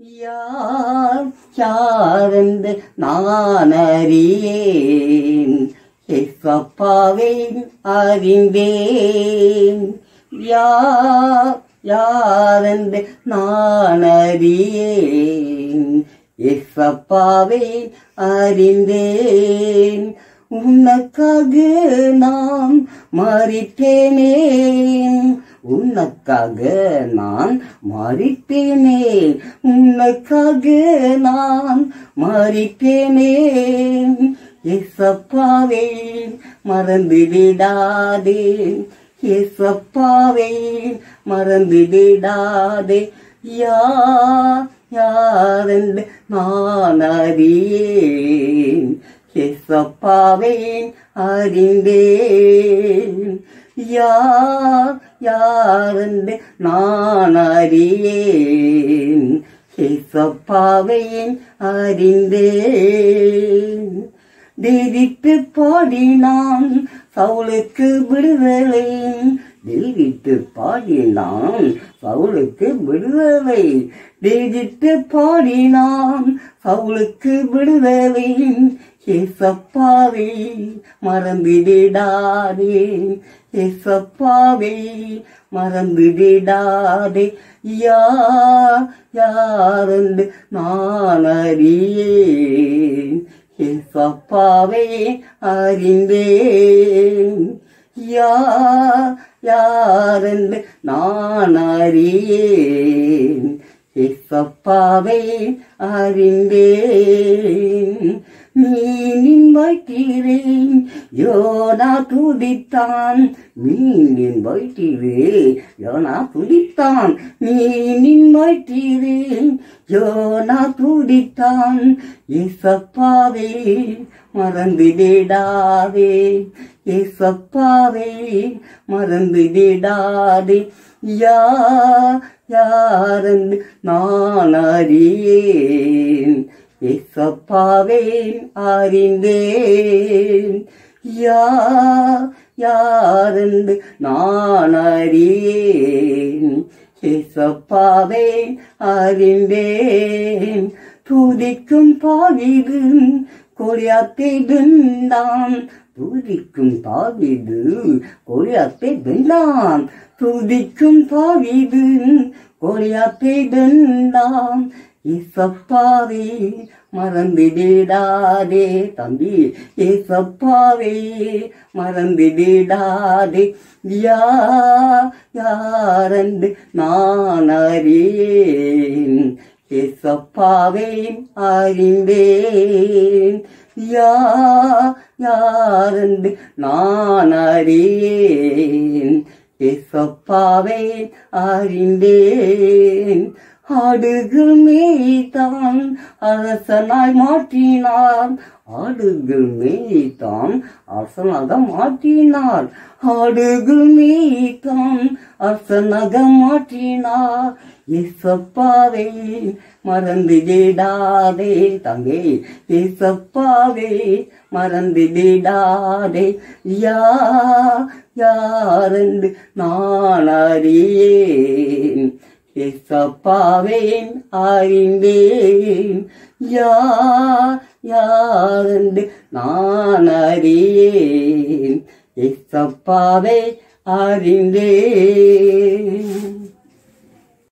யார் யாரென்று நான் அறியேன். எஸ்அப்பாவை அறிந்தேன். யார் யாரென்று நான் அறியேன். எஸ்அப்பாவை அறிந்தேன். உனக்காக நான் மறித்தேனேன் உனக்காக நான் மறித்தேனே. உனக்காக நான் மறித்தேனே. எசப்பாவை மறந்து விடாதே எசப்பாவை மறந்து விடாதே யா யாரென்று நான் அறியேன். எசப்பாவை அறிந்தேன். யார் யாரென்று நான் அறியேன். எசப்பாவை அறிந்தேன். திதித்து பாடினான் சவுளுக்கு விடுதலை. திரித்து பாடினான் பவுலுக்கு விடுதலை. திரித்து பாடினான் பவுலுக்கு விடுதலை. ஏசப்பாவை மறந்துவிடாதே. விடாதே மறந்துவிடாதே. மறந்து யா யாரென்று நான் அறியேன். ஏசப்பாவை அறிந்தேன். யா யாரென்று நான் அறியேன். ஏசப்பாவை அறிந்தேன். மீனின் வயிற்றிலே யோனா துடித்தான். மீனின் வயிற்றிலே யோனா துடித்தான். மீனின் வயிற்றிலே யோனா துடித்தான். ஏசப்பாவே மறந்து விடாதே ஏசப்பாவே மறந்து விடாதே யா யாரென்று நான் அறியேன்? ஏசப்பாவே அறிந்தேன். யா யாரென்று நான் அறியேன்? ஏசப்பாவே அறிந்தேன். துதிக்கும் பாவிடும் கொடியாத்திடும் தான் துதிக்கும் பாவிது கொடியாத்தை வென்றான். துதிக்கும் பாவிது கொடியாத்தை வென்றான். ஏசப்பாவே மறந்து விடாதே தம்பி. ஏசப்பாவே மறந்து விடாதே யா யாரென்று நான் அறியேன். இசப்பாவே அறிந்தேன். யா யாரென்று நான் அறியேன். ஏசப்பாவே அறிந்தேன். ஆடுகள் மேய்த்தான். அரசனாய் மாற்றினார். ஆடுகள் மேய்த்தான். அரசனாக மாற்றினார். ஆடுகள் மேய்த்தான். அரசனாக மாற்றினார். இசப்பாவே மறந்து விடாதே தங்கே. இசப்பாவே மறந்து விடாதே. யா யாரென்று நான் அறியேன். எசப்பாவேன் அறிந்தேன் யார் யாரென்று நான் அறியேன். இசப்பாவே அறிந்தேன்.